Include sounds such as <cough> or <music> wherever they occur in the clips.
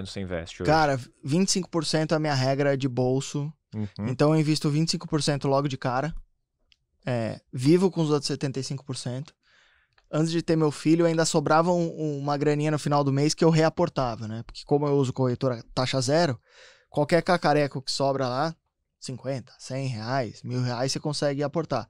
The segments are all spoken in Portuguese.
Quanto você investe hoje? Cara, 25% é a minha regra de bolso. Uhum. Então eu invisto 25% logo de cara. É, vivo com os outros 75%. Antes de ter meu filho, ainda sobrava um- uma graninha no final do mês que eu reaportava, né? Porque como eu uso corretora taxa zero, qualquer cacareco que sobra lá, 50, 100 reais, mil reais, você consegue aportar.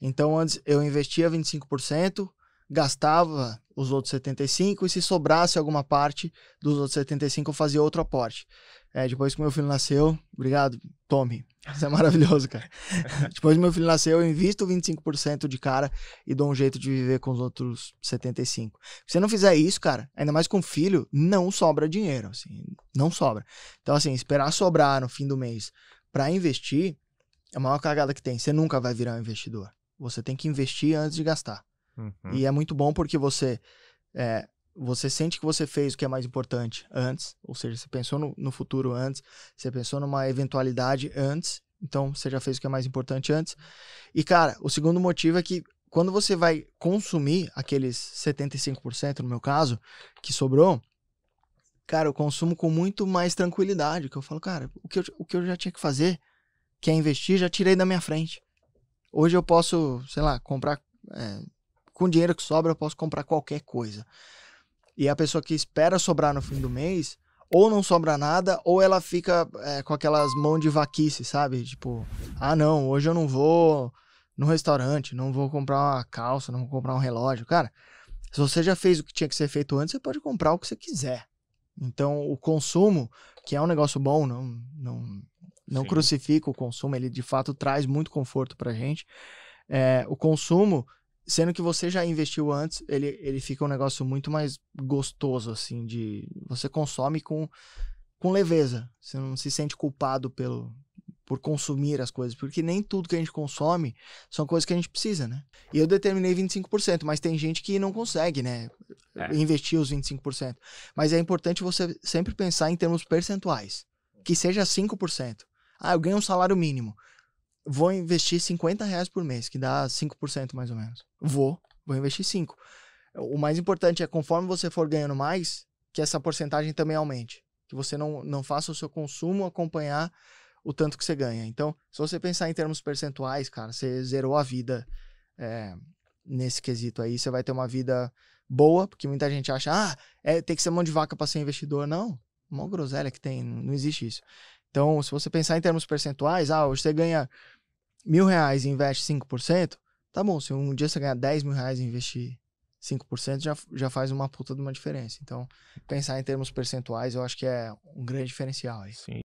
Então antes eu investia 25%, gastava os outros 75% e se sobrasse alguma parte dos outros 75% eu fazia outro aporte. É, depois que meu filho nasceu, obrigado, tome. Isso é maravilhoso, cara. <laughs> depois que meu filho nasceu, eu invisto 25% de cara e dou um jeito de viver com os outros 75%. Se você não fizer isso, cara, ainda mais com filho, não sobra dinheiro, assim, não sobra. Então, assim, esperar sobrar no fim do mês para investir é a maior cagada que tem. Você nunca vai virar um investidor. Você tem que investir antes de gastar. Uhum. E é muito bom porque você é, você sente que você fez o que é mais importante antes, ou seja, você pensou no, no futuro antes, você pensou numa eventualidade antes, então você já fez o que é mais importante antes. E cara, o segundo motivo é que quando você vai consumir aqueles 75%, no meu caso, que sobrou, cara, eu consumo com muito mais tranquilidade, que eu falo, cara, o que eu, o que eu já tinha que fazer, que é investir, já tirei da minha frente. Hoje eu posso, sei lá, comprar é, com o dinheiro que sobra, eu posso comprar qualquer coisa. E a pessoa que espera sobrar no fim do mês, ou não sobra nada, ou ela fica é, com aquelas mãos de vaquice, sabe? Tipo, ah, não, hoje eu não vou no restaurante, não vou comprar uma calça, não vou comprar um relógio. Cara, se você já fez o que tinha que ser feito antes, você pode comprar o que você quiser. Então, o consumo, que é um negócio bom, não, não, não Sim. crucifica o consumo, ele de fato traz muito conforto pra gente. É, o consumo, sendo que você já investiu antes, ele, ele fica um negócio muito mais gostoso, assim, de. Você consome com, com leveza. Você não se sente culpado pelo, por consumir as coisas, porque nem tudo que a gente consome são coisas que a gente precisa, né? E eu determinei 25%, mas tem gente que não consegue, né? É. Investir os 25%. Mas é importante você sempre pensar em termos percentuais. Que seja 5%. Ah, eu ganho um salário mínimo. Vou investir 50 reais por mês, que dá 5% mais ou menos. Vou, vou investir 5. O mais importante é, conforme você for ganhando mais, que essa porcentagem também aumente. Que você não, não faça o seu consumo acompanhar o tanto que você ganha. Então, se você pensar em termos percentuais, cara, você zerou a vida é, nesse quesito aí. Você vai ter uma vida boa, porque muita gente acha, ah, é, tem que ser mão de vaca para ser investidor. Não, uma groselha que tem, não existe isso. Então, se você pensar em termos percentuais, ah, hoje você ganha mil reais e investe 5%, tá bom, se um dia você ganhar 10 mil reais e investir 5%, já, já faz uma puta de uma diferença. Então, pensar em termos percentuais, eu acho que é um grande diferencial aí. Sim.